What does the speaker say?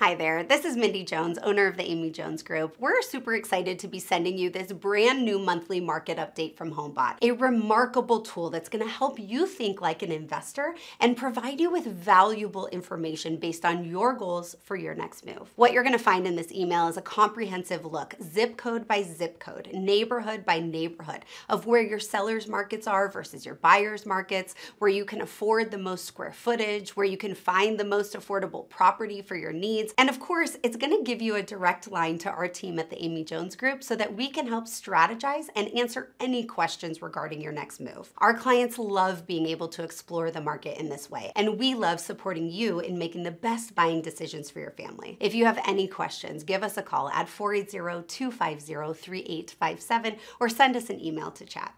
Hi there, this is Mindy Jones, owner of the Amy Jones Group. We're super excited to be sending you this brand new monthly market update from HomeBot, a remarkable tool that's gonna help you think like an investor and provide you with valuable information based on your goals for your next move. What you're gonna find in this email is a comprehensive look, zip code by zip code, neighborhood by neighborhood, of where your seller's markets are versus your buyer's markets, where you can afford the most square footage, where you can find the most affordable property for your needs, needs. And of course, it's gonna give you a direct line to our team at the Amy Jones Group so that we can help strategize and answer any questions regarding your next move. Our clients love being able to explore the market in this way, and we love supporting you in making the best buying decisions for your family. If you have any questions, give us a call at 480 250 3857 or send us an email to chat.